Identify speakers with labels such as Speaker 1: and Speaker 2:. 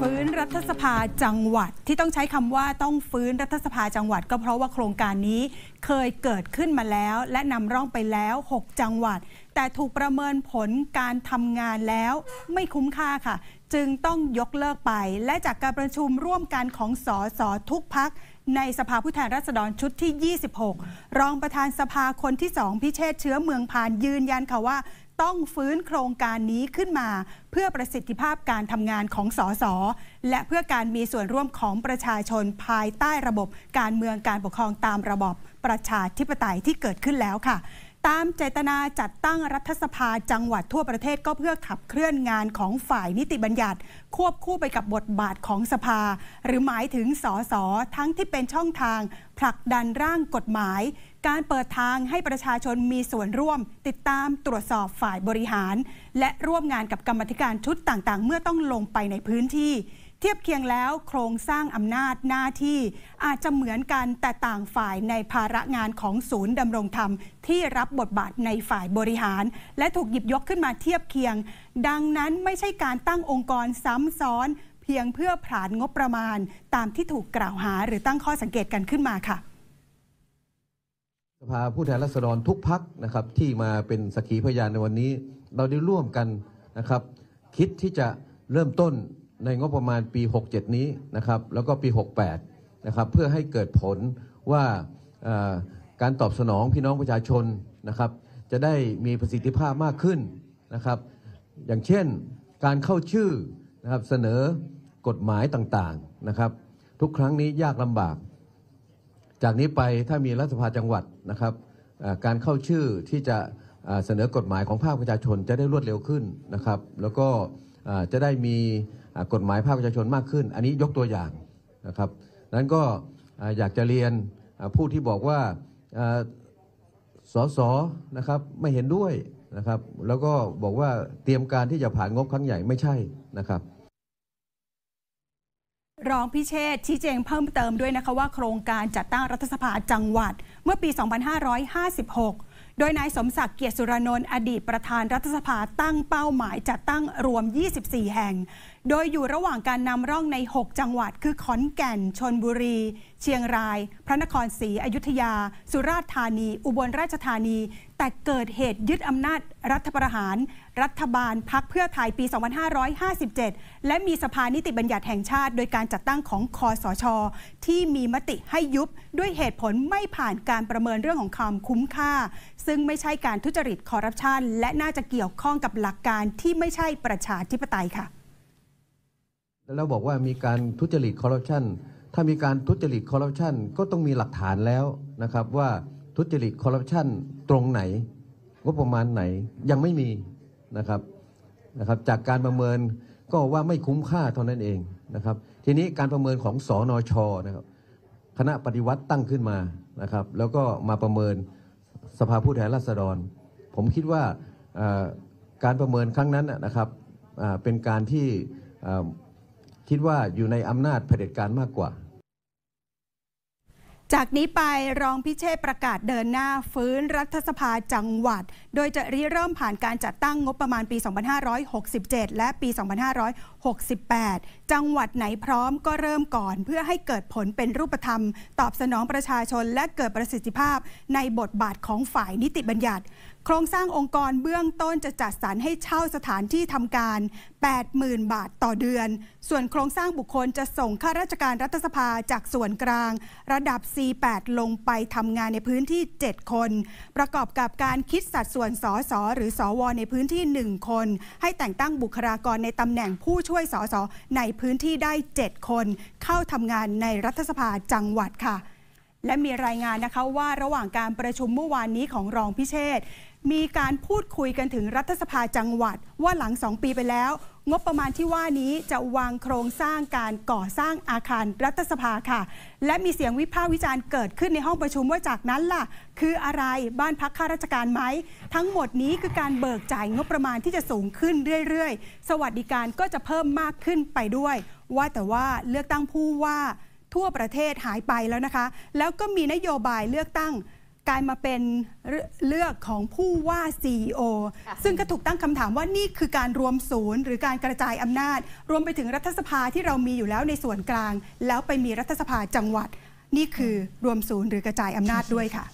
Speaker 1: ฟื้นรัฐสภาจังหวัดที่ต้องใช้คำว่าต้องฟื้นรัฐสภาจังหวัด ก็เพราะว่าโครงการนี้เคยเกิดขึ้นมาแล้ว และนำร่องไปแล้ว 6 จังหวัด แต่ถูกประเมินผลการทำงานแล้วไม่คุ้มค่าค่ะ จึงต้องยกเลิกไป และจากการประชุมร่วมกันของสอสอทุกพักในสภาผู้แทนราษฎรชุดที่ 26 รองประธานสภาคนที่2พิเชษเชื้อเมืองพานยืนยันค่ะว่า ต้องฟื้นโครงการนี้ขึ้นมา เพื่อประสิทธิภาพการทำงานของสสและเพื่อการมีส่วนร่วมของประชาชนภายใต้ระบบการเมืองการปกครองตามระบอบประชาธิปไตยที่เกิดขึ้นแล้วค่ะ ตามเจตนาจัดตั้งรัฐสภาจังหวัดทั่วประเทศก็เพื่อขับเคลื่อนงานของฝ่ายนิติบัญญัติ ควบคู่ไปกับบทบาทของสภา หรือหมายถึงสสทั้งที่เป็นช่องทาง ผลักดันร่างกฎหมาย การเปิดทางให้ประชาชนมีส่วนร่วม ติดตามตรวจสอบฝ่ายบริหาร และร่วมงานกับกรรมธิการชุดต่างๆ เมื่อต้องลงไปในพื้นที่ ทียบเคียงแล้วโครงสร้างอำนาจหน้าที่อาจจะเหมือนกันแต่ต่างฝ่ายในภาระงานของศูนย์ดำรงธรรม ที่รับบทบาทในฝ่ายบริหาร และถูกหยิบยกขึ้นมาเทียบเคียง ดังนั้นไม่ใช่การตั้งองค์กรซ้ำซ้อน เพียงเพื่อผลานงบประมาณ ตามที่ถูกกล่าวหาหรือตั้งข้อสังเกตกันขึ้นมาค่ะ
Speaker 2: สภาผู้แทนราษฎรทุกพักนะครับที่มาเป็นสักขีพยานในวันนี้ เราได้ร่วมกันนะครับ คิดที่จะเริ่มต้น ในงบประมาณปี 67 นี้นะครับแล้วก็ปี 68 นะครับเพื่อให้เกิดผลว่าการตอบสนองพี่น้องประชาชนนะครับจะได้มีประสิทธิภาพมากขึ้นนะครับอย่างเช่นการเข้าชื่อนะครับเสนอกฎหมายต่างๆนะครับ ทุกครั้งนี้ยากลำบาก จากนี้ไปถ้ามีรัฐสภาจังหวัดนะครับการเข้าชื่อที่จะเสนอกฎหมายของภาคประชาชนจะได้รวดเร็วขึ้นนะครับ แล้วก็จะได้มี กฎหมายภาคประชาชนมากขึ้น อันนี้ยกตัวอย่างนะครับนั้นก็อยากจะเรียนผู้ที่บอกว่าอ่าสสนะครับไม่เห็นด้วยนะครับ แล้วก็บอกว่าเตรียมการที่จะผ่านงบครั้งใหญ่ไม่ใช่นะครับ
Speaker 1: รองพิเชษชี้แจงเพิ่มเติมด้วยนะคะว่าโครงการจัดตั้งรัฐสภาจังหวัดเมื่อปี 2556 โดยนายสมศักดิ์เกียรติสุรนนท์อดีตประธานรัฐสภาตั้งเป้าหมายจัดตั้งรวม 24 แห่ง โดยอยู่ระหว่างการนำร่องใน 6 จังหวัด คือขอนแก่น ชนบุรี เชียงราย พระนครศรีอยุธยา สุราษฎร์ธานี อุบลราชธานี แต่เกิดเหตุยึดอำนาจรัฐประหาร รัฐบาลพักเพื่อไทยปี 2557 และมีสภานิติบัญญัติแห่งชาติ โดยการจัดตั้งของคอสช ที่มีมติให้ยุบด้วยเหตุผลไม่ผ่านการประเมินเรื่องของความคุ้มค่า ซึ่งไม่ใช่การทุจริตคอร์รัปชันและน่าจะเกี่ยวข้องกับหลักการที่ไม่ใช่ประชาธิปไตยค่ะ
Speaker 2: แล้วบอกว่ามีการทุจริตคอร์รัปชันถ้ามีการทุจริตคอร์รัปชันก็ต้องมีหลักฐานแล้วนะครับว่าทุจริตคอร์รัปชันตรงไหนงบประมาณไหนยังไม่มี นะครับนะครับจากการประเมินก็ว่าไม่คุ้มค่าเท่านั้นเองนะครับทีนี้การประเมินของสอนอชนะครับคณะปฏิวัติตั้งขึ้นมานะครับแล้วก็มาประเมินสภาผู้แทนราษฎร ผมคิดว่าการประเมินครั้งนั้นนะครับเป็นการที่คิดว่าอยู่ในอำนาจเผด็จการมากกว่า
Speaker 1: จากนี้ไปรองพิเชษประกาศเดินหน้าฟื้นรัฐสภาจังหวัด โดยจะริเริ่มผ่านการจัดตั้งงบประมาณปี 2567 และปี 2568 จังหวัดไหนพร้อมก็เริ่มก่อน เพื่อให้เกิดผลเป็นรูปธรรม ตอบสนองประชาชนและเกิดประสิทธิภาพในบทบาทของฝ่ายนิติบัญญัติ โครงสร้างองค์กรเบื้องต้นจะจัดสรรให้เช่าสถานที่ทำการ 80,000 บาทต่อเดือน ส่วนโครงสร้างบุคคลจะส่งข้าราชการรัฐสภาจากส่วนกลาง ระดับ C8 ลงไปทำงานในพื้นที่ 7 คน ประกอบกับการคิดสัดส่วนสสหรือสวในพื้นที่ 1 คน ให้แต่งตั้งบุคลากรในตำแหน่งผู้ช่วยสสในพื้นที่ได้ 7 คน เข้าทำงานในรัฐสภาจังหวัดค่ะ และมีรายงานนะคะว่าระหว่างการประชุมเมื่อวานนี้ของรองพิเชษมีการพูดคุยกันถึงรัฐสภาจังหวัด ว่าหลัง2ปีไปแล้ว งบประมาณที่ว่านี้จะวางโครงสร้างการก่อสร้างอาคารรัฐสภาค่ะ และมีเสียงวิพากษ์วิจารณ์เกิดขึ้นในห้องประชุมว่าจากนั้นล่ะ คืออะไรบ้านพักข้าราชการไหม ทั้งหมดนี้คือการเบิกจ่ายงบประมาณที่จะสูงขึ้นเรื่อยๆ สวัสดิการก็จะเพิ่มมากขึ้นไปด้วย ว่าแต่ว่าเลือกตั้งผู้ว่า ทั่วประเทศหายไปแล้วนะคะ แล้วก็มีนโยบายเลือกตั้งกลายมาเป็นเลือกของผู้ว่า CEO ซึ่งก็ถูกตั้งคำถามว่านี่คือการรวมศูนย์ หรือการกระจายอำนาจ รวมไปถึงรัฐสภาที่เรามีอยู่แล้วในส่วนกลาง แล้วไปมีรัฐสภาจังหวัด นี่คือรวมศูนย์หรือกระจายอำนาจด้วยค่ะ